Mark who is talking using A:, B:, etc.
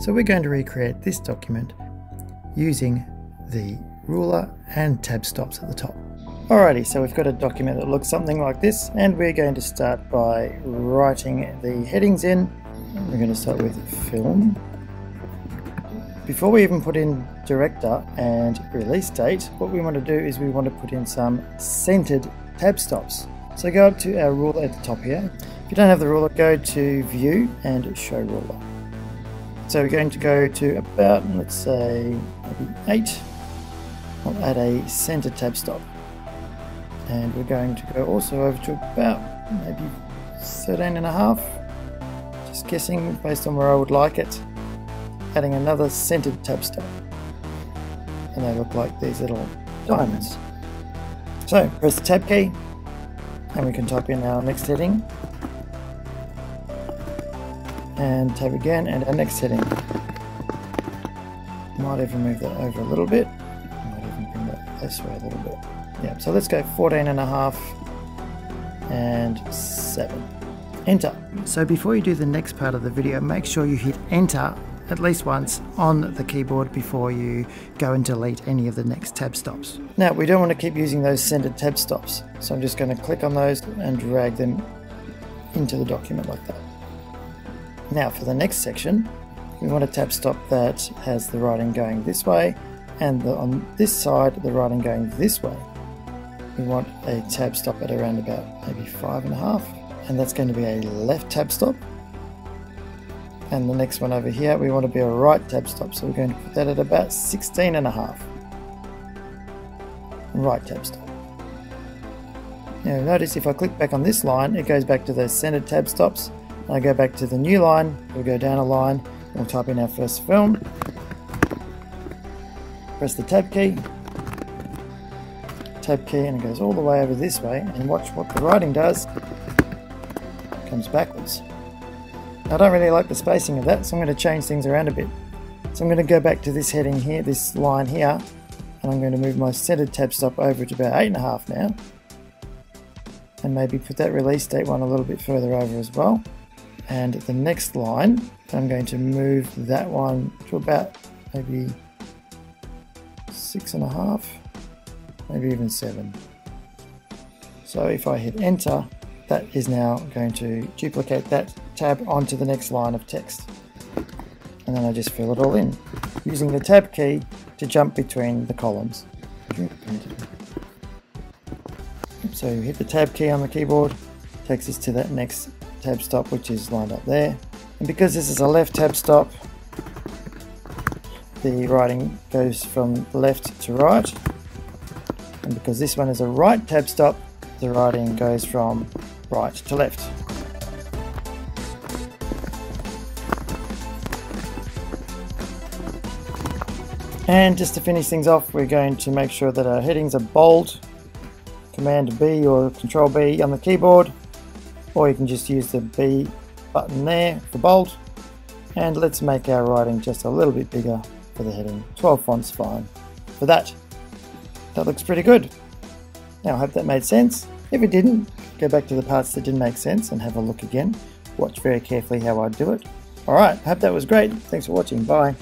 A: So we're going to recreate this document using the ruler and tab stops at the top. Alrighty, so we've got a document that looks something like this and we're going to start by writing the headings in. We're going to start with film. Before we even put in director and release date, what we want to do is we want to put in some centered tab stops. So go up to our ruler at the top here. If you don't have the ruler, go to view and show ruler. So we're going to go to about, let's say, maybe 8. We'll add a center tab stop. And we're going to go also over to about maybe 13 and a half. Just guessing based on where I would like it. Adding another centered tab stop. And they look like these little diamonds. So press the tab key and we can type in our next heading and tab again and our next heading. Might even move that over a little bit. Might even bring that this way a little bit. Yeah, so let's go 14 and a half and 7. Enter. So before you do the next part of the video, make sure you hit enter at least once on the keyboard before you go and delete any of the next tab stops. Now we don't want to keep using those centered tab stops, so I'm just going to click on those and drag them into the document like that. Now for the next section, we want a tab stop that has the writing going this way and the, on this side the writing going this way. We want a tab stop at around about maybe five and a half and that's going to be a left tab stop. And the next one over here we want to be a right tab stop so we're going to put that at about 16 and a half. Right tab stop. Now notice if I click back on this line it goes back to those centered tab stops I go back to the new line, we'll go down a line, we'll type in our first film, press the tab key, tab key and it goes all the way over this way and watch what the writing does, it comes backwards. I don't really like the spacing of that so I'm going to change things around a bit. So I'm going to go back to this heading here, this line here, and I'm going to move my centered tab stop over to about 8.5 now. And maybe put that release date one a little bit further over as well and the next line I'm going to move that one to about maybe six and a half maybe even seven. So if I hit enter that is now going to duplicate that tab onto the next line of text. And then I just fill it all in using the tab key to jump between the columns. So hit the tab key on the keyboard takes us to that next tab stop which is lined up there. And because this is a left tab stop the writing goes from left to right. And because this one is a right tab stop the writing goes from right to left. And just to finish things off we're going to make sure that our headings are bold. Command B or Control B on the keyboard or you can just use the B button there for bold. And let's make our writing just a little bit bigger for the heading. 12 fonts fine for that. That looks pretty good. Now I hope that made sense. If it didn't go back to the parts that didn't make sense and have a look again. Watch very carefully how I do it. Alright hope that was great. Thanks for watching. Bye